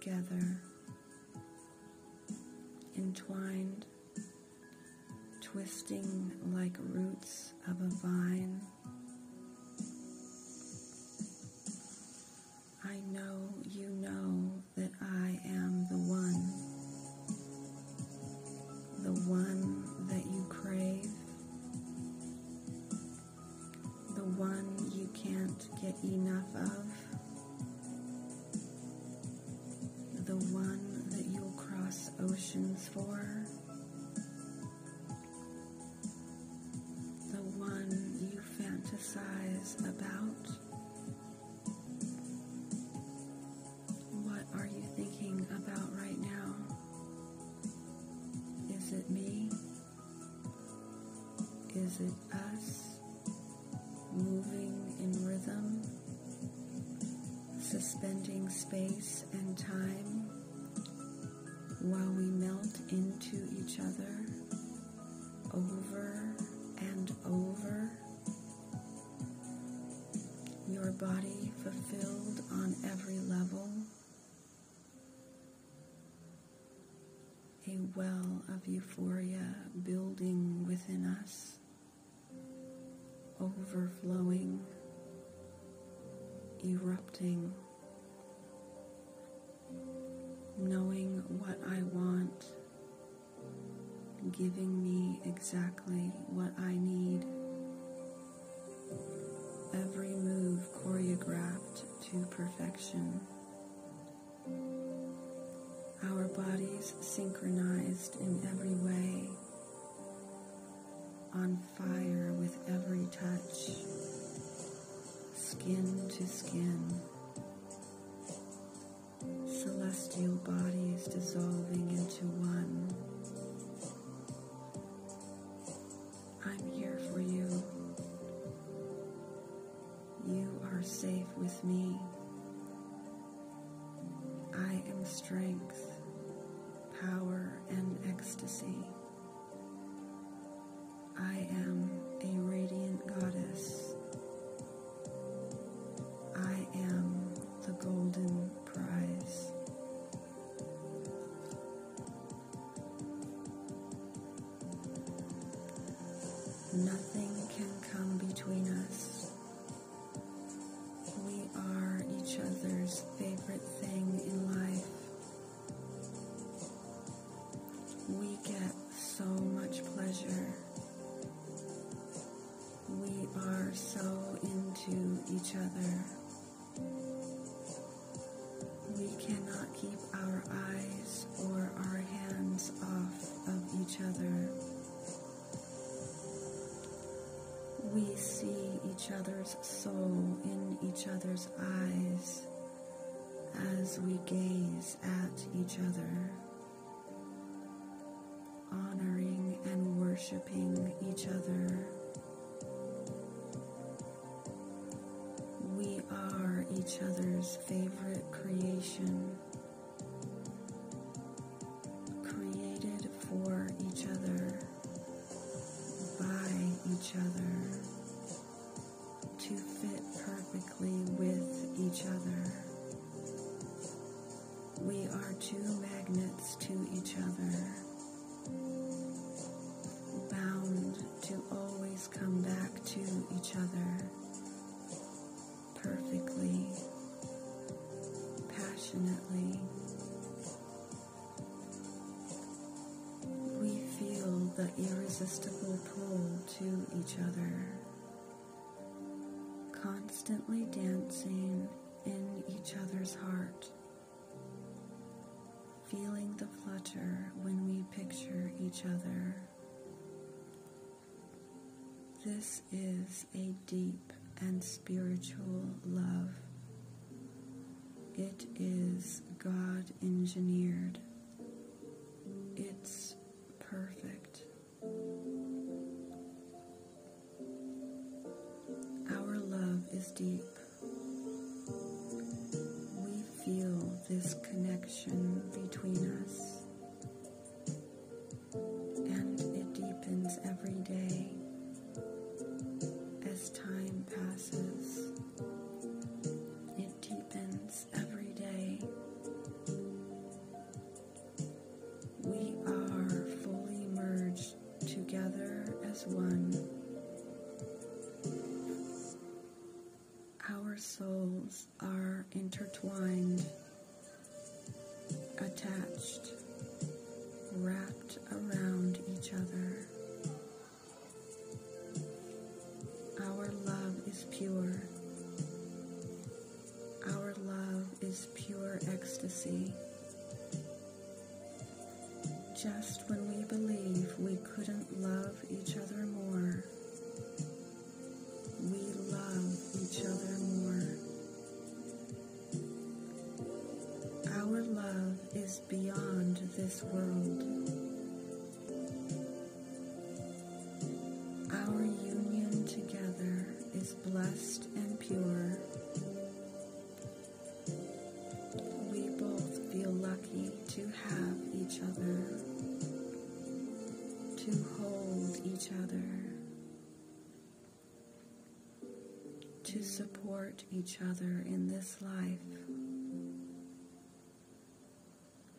together, entwined, twisting like roots of a vine. I know you know that I am the one, the one that you crave, the one you can't get enough oceans for, the one you fantasize about. What are you thinking about right now? Is it me? Is it us moving in rhythm, suspending space and time while we melt into each other over and over? Your body fulfilled on every level. a well of euphoria building within us, overflowing, erupting, knowing what I want, giving me exactly what I need. Every move choreographed to perfection our bodies synchronized in every way, on fire with every touch, skin to skin, celestial bodies dissolving into one. I'm here for you. You are safe with me. I am strength, power, and ecstasy. I am keep our eyes or our hands off of each other. We see each other's soul in each other's eyes as we gaze at each other, honoring and worshiping each other. We are each other's favorite creation, two magnets to each other, bound to always come back to each other perfectly, passionately. We feel the irresistible pull to each other, constantly dancing in each other's heart, feeling the flutter when we picture each other. This is a deep and spiritual love. It is God engineered. It's perfect. Our love is deep. We feel this connection ecstasy. Just when we believe we couldn't love each other more, we love each other more. Our love is beyond this world. Our union together is blessed and pure. To support each other in this life.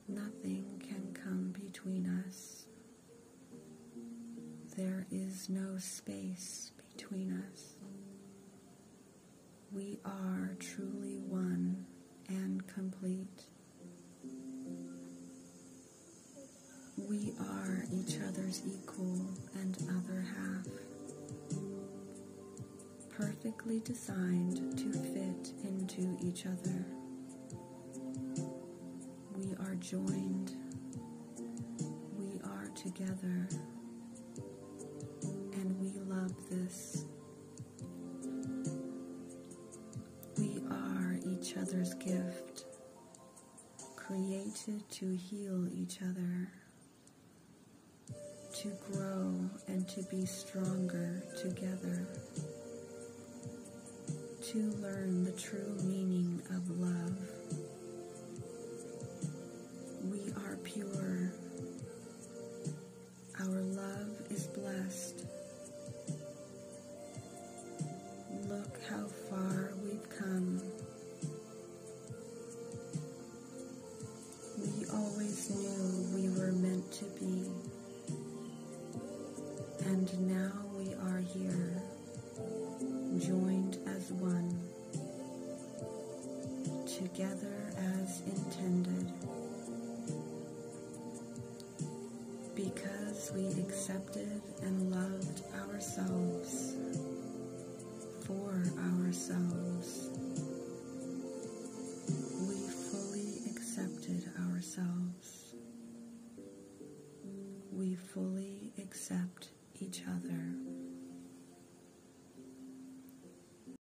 Nothing can come between us. There is no space between us. We are truly one and complete. We are each other's equal and other half perfectly designed to fit into each other. We are joined. We are together. And we love this. We are each other's gift, created to heal each other, to grow and to be stronger together to learn the true meaning of love. We are pure. Our love is blessed. Look how far we've come. We always knew we were meant to be. And now we are here joined one, together as intended, because we accepted and loved ourselves